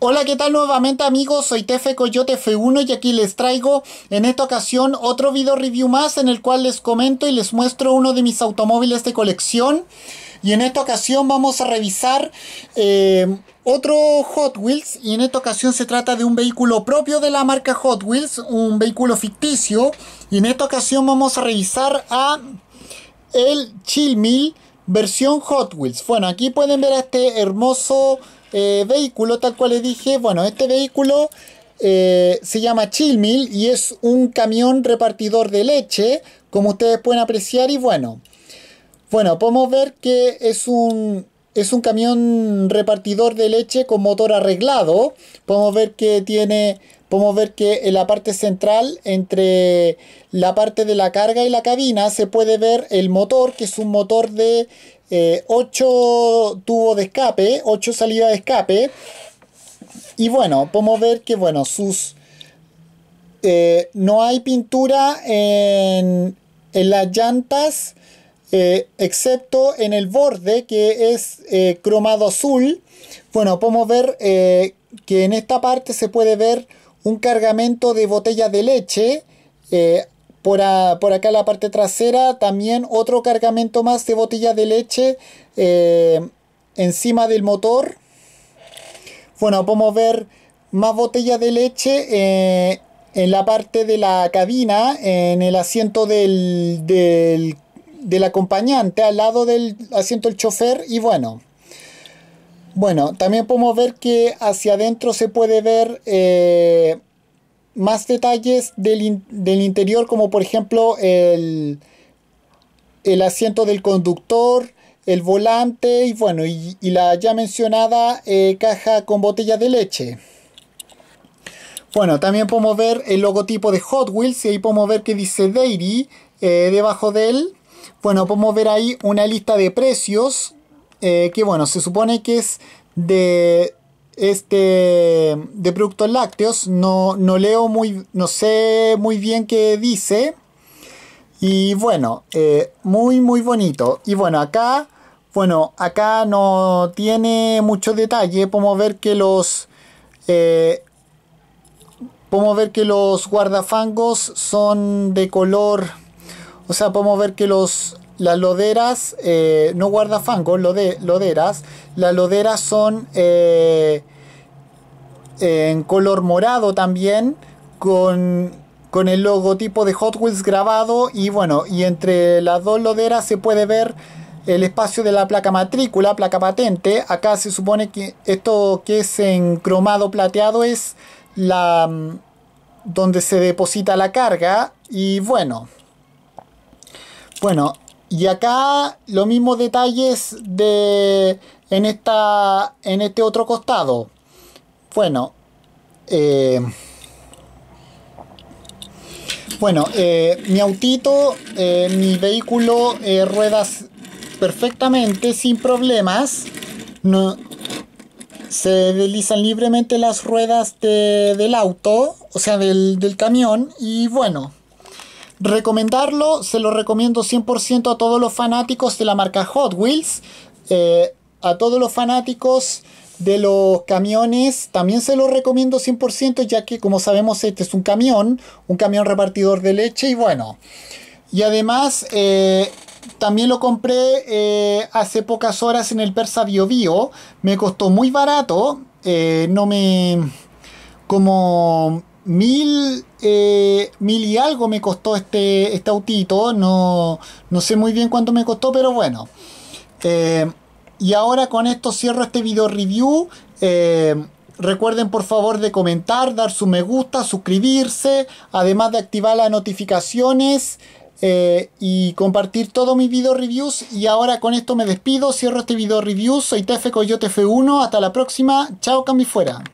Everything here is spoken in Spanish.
Hola, ¿qué tal nuevamente amigos? Soy Tefe Coyote F1 y aquí les traigo en esta ocasión otro video review más en el cual les comento y les muestro uno de mis automóviles de colección. Y en esta ocasión vamos a revisar eh, otro Hot Wheels y en esta ocasión se trata de un vehículo propio de la marca Hot Wheels, un vehículo ficticio. Y en esta ocasión vamos a revisar a el Chill Mill versión Hot Wheels. Bueno, aquí pueden ver a este hermoso eh, vehículo, tal cual les dije. Bueno, este vehículo eh, se llama Chill Mill y es un camión repartidor de leche, como ustedes pueden apreciar. Y bueno, bueno, podemos ver que es un, es un camión repartidor de leche con motor arreglado. Podemos ver que tiene podemos ver que en la parte central, entre la parte de la carga y la cabina, se puede ver el motor, que es un motor de 8 eh, tubos de escape, 8 salidas de escape. Y bueno, podemos ver que bueno, sus... Eh, no hay pintura en, las llantas, eh, excepto en el borde que es cromado azul. Bueno, podemos ver que en esta parte se puede ver un cargamento de botellas de leche por, acá en la parte trasera también otro cargamento más de botellas de leche eh, encima del motor. Bueno, podemos ver más botellas de leche eh, en la parte de la cabina, en el asiento del, del, acompañante, al lado del asiento del chofer. Y bueno, bueno, también podemos ver que hacia adentro se puede ver... Eh, más detalles del, interior, como por ejemplo el, el, asiento del conductor, el volante y bueno, y, la ya mencionada eh, caja con botella de leche. Bueno, también podemos ver el logotipo de Hot Wheels y ahí podemos ver que dice Dairy eh, debajo de él. Bueno, podemos ver ahí una lista de precios eh, que bueno, se supone que es de este de productos lácteos no, no leo muy no sé muy bien qué dice. Y bueno eh, muy muy bonito. Y bueno acá bueno acá no tiene mucho detalle. Podemos ver que los eh, podemos ver que los guardafangos son de color o sea podemos ver que los las loderas, eh, no guardafangos, lode, loderas, las loderas son eh, en color morado también, con, con, el logotipo de Hot Wheels grabado y bueno, y entre las dos loderas se puede ver el espacio de la placa matrícula, placa patente. Acá se supone que esto que es en cromado plateado es la mm, donde se deposita la carga y bueno. Bueno, y acá los mismos detalles de en esta en este otro costado. Bueno, eh, bueno, eh, mi autito, eh, mi vehículo ruedas perfectamente sin problemas. No, se deslizan libremente las ruedas del auto, o sea, del, del camión. Y bueno, recomendarlo, se lo recomiendo 100% a todos los fanáticos de la marca Hot Wheels, eh, a todos los fanáticos de los camiones, también se lo recomiendo 100% ya que como sabemos este es un camión, un camión repartidor de leche y bueno, y además eh, también lo compré eh, hace pocas horas en el Persa Bio Bio, me costó muy barato, no me... como mil, eh, mil y algo me costó este, este autito. No, no sé muy bien cuánto me costó, pero bueno. Eh, y ahora con esto cierro este video review. Eh, recuerden por favor de comentar, dar su me gusta, suscribirse, además de activar las notificaciones y compartir todos mis video reviews. Y ahora con esto me despido, cierro este video review. Soy Tefe Coyote F1, hasta la próxima. Chao, cambio fuera.